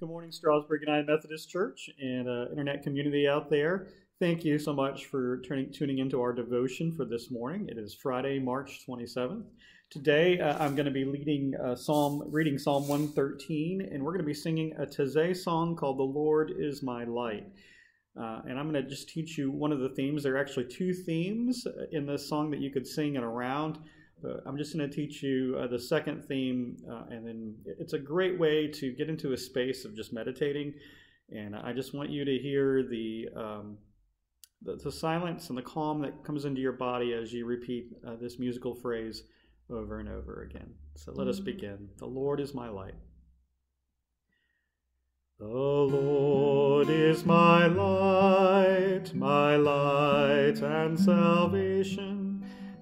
Good morning, Strasburg United Methodist Church and uh, internet community out there. Thank you so much for turning, tuning into our devotion for this morning. It is Friday, March 27th. Today, uh, I'm going to be leading uh, Psalm, reading Psalm 113, and we're going to be singing a Taizé song called "The Lord Is My Light." Uh, and I'm going to just teach you one of the themes. There are actually two themes in this song that you could sing and around. But I'm just going to teach you uh, the second theme, uh, and then it's a great way to get into a space of just meditating. And I just want you to hear the, um, the, the silence and the calm that comes into your body as you repeat uh, this musical phrase over and over again. So let us mm-hmm. begin. The Lord is my light. The Lord is my light, my light and salvation.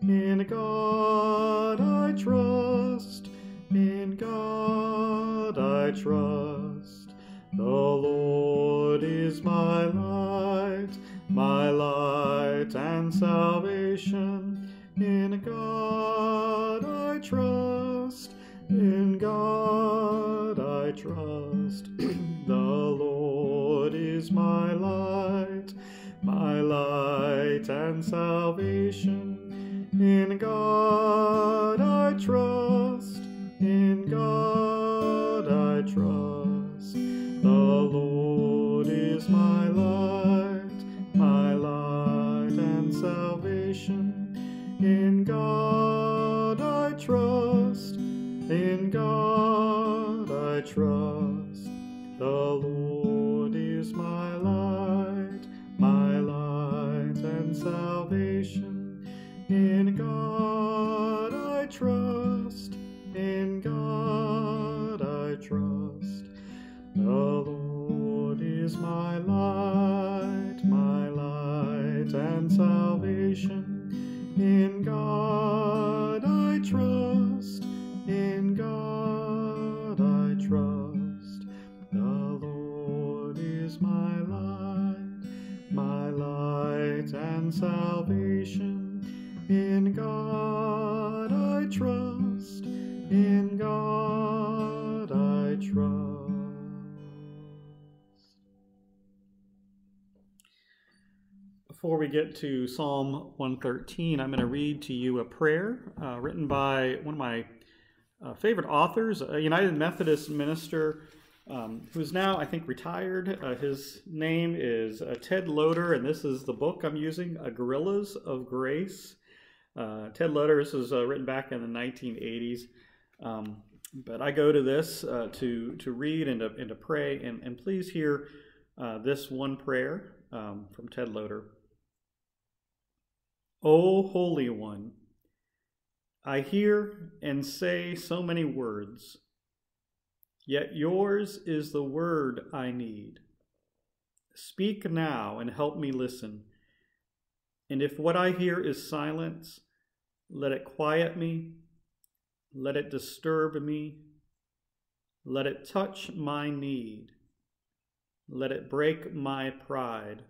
In God I trust, in God I trust. The Lord is my light, my light and salvation. In God I trust, in God I trust. the Lord is my light, my light and salvation. In God I trust, in God I trust. The Lord is my light, my light and salvation. In God I trust, in God I trust. Before we get to Psalm 113, I'm going to read to you a prayer uh, written by one of my uh, favorite authors, a United Methodist minister um, who's now, I think, retired. Uh, his name is uh, Ted Loder, and this is the book I'm using, A Guerrillas of Grace. Uh, Ted Loder, this was uh, written back in the 1980s. Um, but I go to this to, to read and to, and to pray. And, and please hear this one prayer um, from Ted Loder. O Holy One, I hear and say so many words, yet yours is the word I need. Speak now and help me listen. And if what I hear is silence, let it quiet me, let it disturb me, let it touch my need, let it break my pride,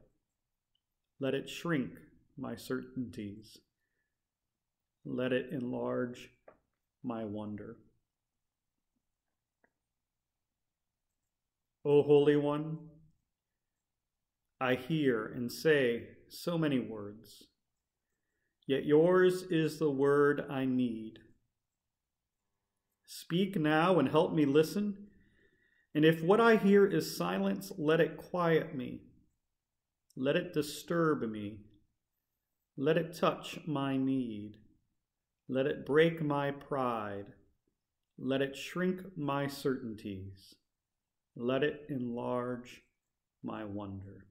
let it shrink my certainties, let it enlarge my wonder. O Holy One, I hear and say so many words, yet yours is the word I need. Speak now and help me listen, and if what I hear is silence, let it quiet me. Let it disturb me. Let it touch my need. Let it break my pride. Let it shrink my certainties. Let it enlarge my wonder.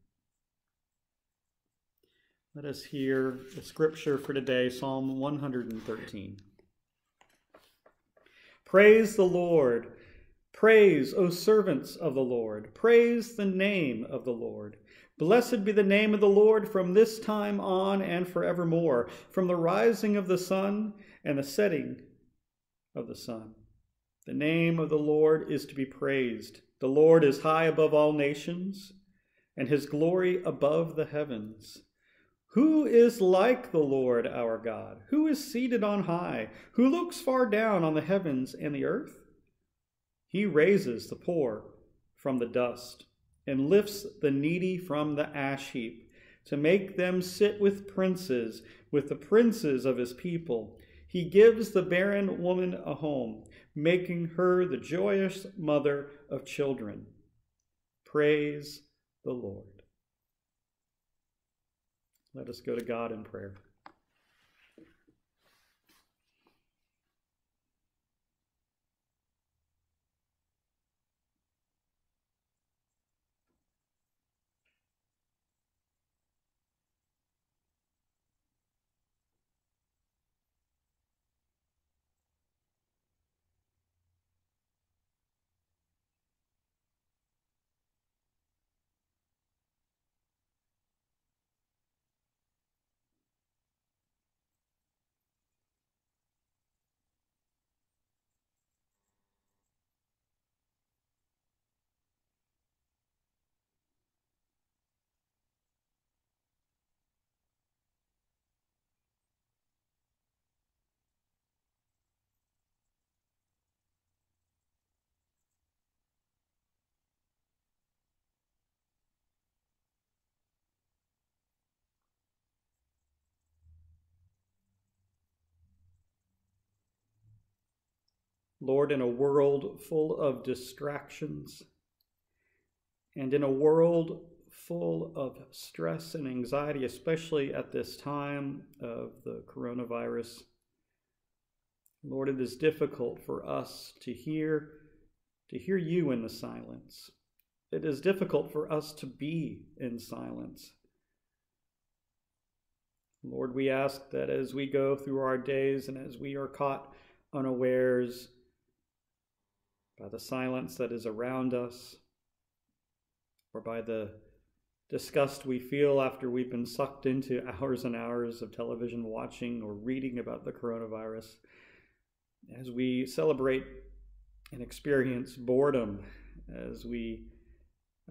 Let us hear the scripture for today, Psalm 113. Praise the Lord. Praise, O servants of the Lord. Praise the name of the Lord. Blessed be the name of the Lord from this time on and forevermore, from the rising of the sun and the setting of the sun. The name of the Lord is to be praised. The Lord is high above all nations, and his glory above the heavens. Who is like the Lord our God? Who is seated on high? Who looks far down on the heavens and the earth? He raises the poor from the dust, and lifts the needy from the ash heap, to make them sit with princes, with the princes of his people. He gives the barren woman a home, making her the joyous mother of children. Praise the Lord. Let us go to God in prayer. Lord, in a world full of distractions and in a world full of stress and anxiety, especially at this time of the coronavirus, Lord, it is difficult for us to hear to hear you in the silence. It is difficult for us to be in silence. Lord, we ask that as we go through our days and as we are caught unawares, by the silence that is around us, or by the disgust we feel after we've been sucked into hours and hours of television watching or reading about the coronavirus, as we celebrate and experience boredom, as we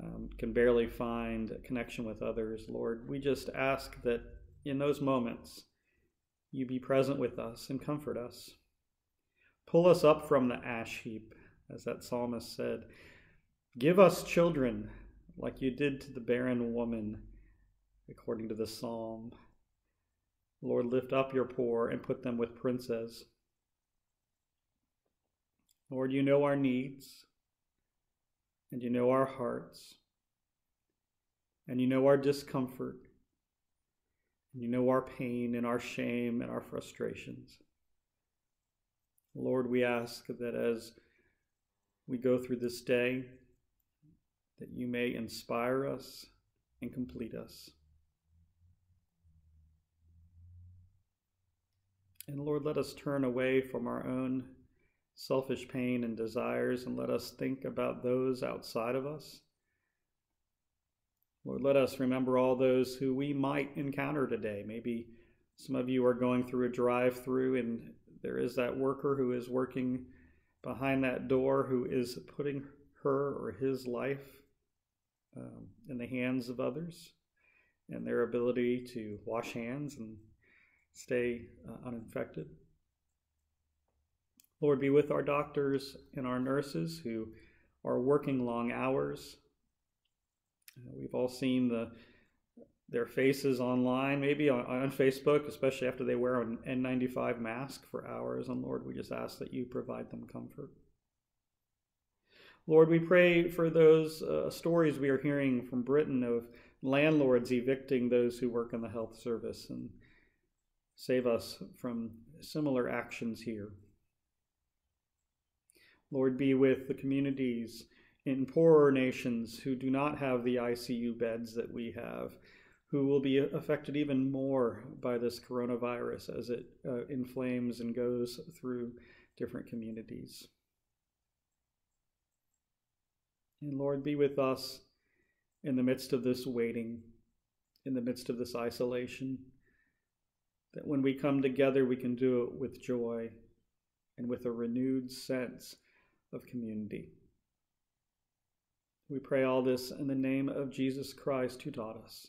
um, can barely find a connection with others, Lord, we just ask that in those moments you be present with us and comfort us. Pull us up from the ash heap as that psalmist said, Give us children like you did to the barren woman, according to the psalm. Lord, lift up your poor and put them with princes. Lord, you know our needs, and you know our hearts, and you know our discomfort, and you know our pain and our shame and our frustrations. Lord, we ask that as we go through this day, that you may inspire us and complete us. And Lord, let us turn away from our own selfish pain and desires and let us think about those outside of us. Lord, let us remember all those who we might encounter today. Maybe some of you are going through a drive through and there is that worker who is working behind that door who is putting her or his life um, in the hands of others and their ability to wash hands and stay uh, uninfected. Lord, be with our doctors and our nurses who are working long hours. Uh, we've all seen the their faces online, maybe on, on, Facebook, especially after they wear an N95 mask for hours. And Lord, we just ask that you provide them comfort. Lord, we pray for those uh, stories we are hearing from Britain of landlords evicting those who work in the health service and save us from similar actions here. Lord, be with the communities in poorer nations who do not have the ICU beds that we have who will be affected even more by this coronavirus as it uh, inflames and goes through different communities. And Lord, be with us in the midst of this waiting, in the midst of this isolation, that when we come together, we can do it with joy and with a renewed sense of community. We pray all this in the name of Jesus Christ, who taught us.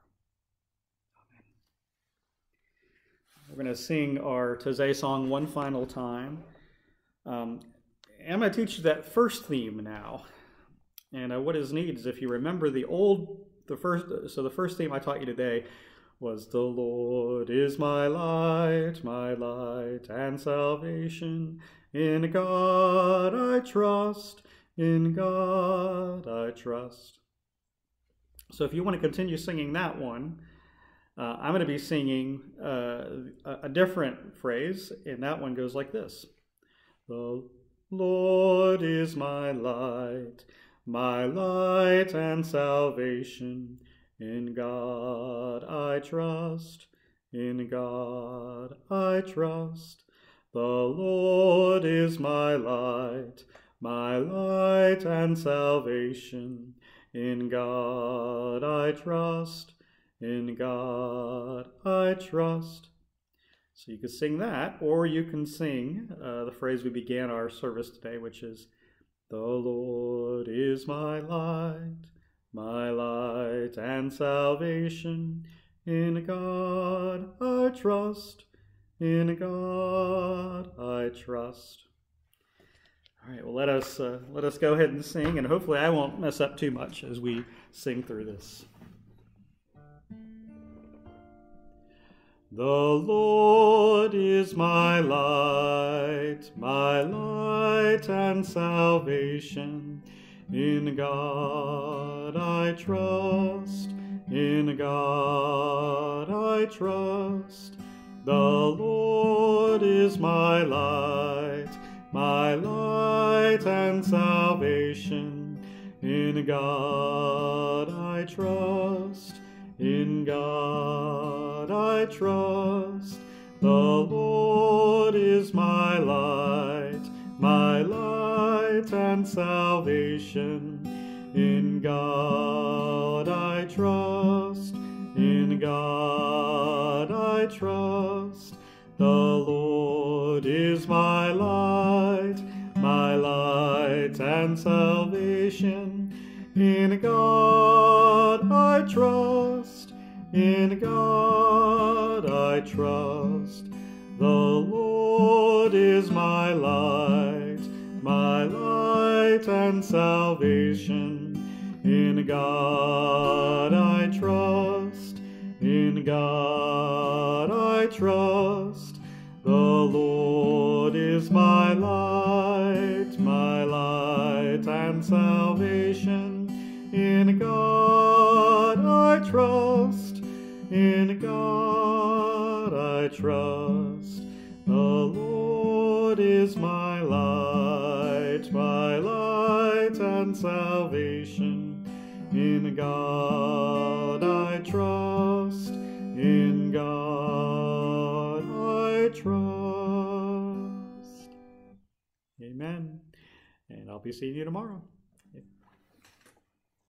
We're going to sing our Taizé song one final time. Um, I'm going to teach you that first theme now. And uh, what is neat is if you remember the old, the first, so the first theme I taught you today was the Lord is my light, my light and salvation. In God I trust, in God I trust. So if you want to continue singing that one, uh, I'm going to be singing uh, a different phrase, and that one goes like this The Lord is my light my light and salvation. In God I trust, in God I trust. The Lord is my light, my light and salvation. In God I trust, in God I trust. So you can sing that, or you can sing uh, the phrase we began our service today, which is, the Lord is my light, my light and salvation. In God I trust, in God I trust. All right, well let us uh, let us go ahead and sing, and hopefully I won't mess up too much as we sing through this. The Lord is my light, my light and salvation. In God I trust, in God I trust. The Lord is my light, my light and salvation. In God I trust, in God I trust. The Lord is my light, my light and salvation. In God I trust, in God I trust. The Lord is my light, my light and salvation. In God I trust, in God trust. The Lord is my light, my light and salvation. In God I trust, in God I trust. The Lord is my light, my light and salvation. I trust. The Lord is my light, my light and salvation. In God I trust, in God I trust. Amen. And I'll be seeing you tomorrow.